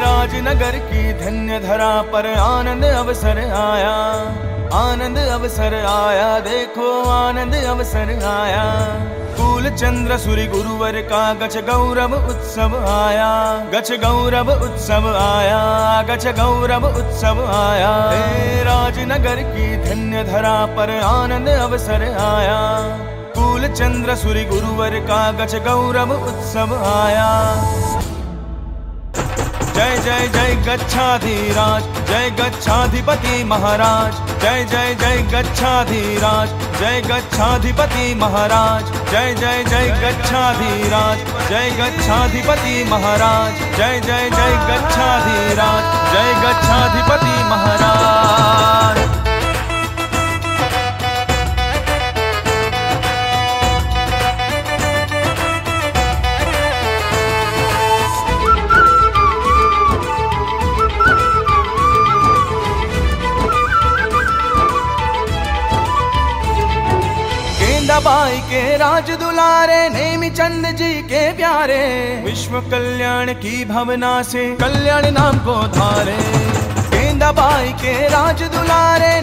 राजनगर की धन्य धरा पर आनंद अवसर आया, आनंद अवसर आया, देखो आनंद अवसर आया। कुल चंद्र सूर्य गुरुवर का गच गौरव उत्सव आया, गच गौरव उत्सव आया, गच गौरव उत्सव आया। राजनगर की धन्य धरा पर आनंद अवसर आया। कुल चंद्र सूर्य गुरुवर का गच गौरव उत्सव आया। जय जय जय गच्छाधिराज, जय गच्छाधिपति महाराज, जय जय जय गच्छाधिराज, जय गच्छाधिपति महाराज, जय जय जय गच्छाधिराज, जय गच्छाधिपति महाराज, जय जय जय गच्छाधिराज, जय गच्छाधिपति बाई के राज दुलारे नेमी चंद जी के प्यारे। विश्व कल्याण की भावना से कल्याण नाम को धारे। गेंदा बाई के राज दुलारे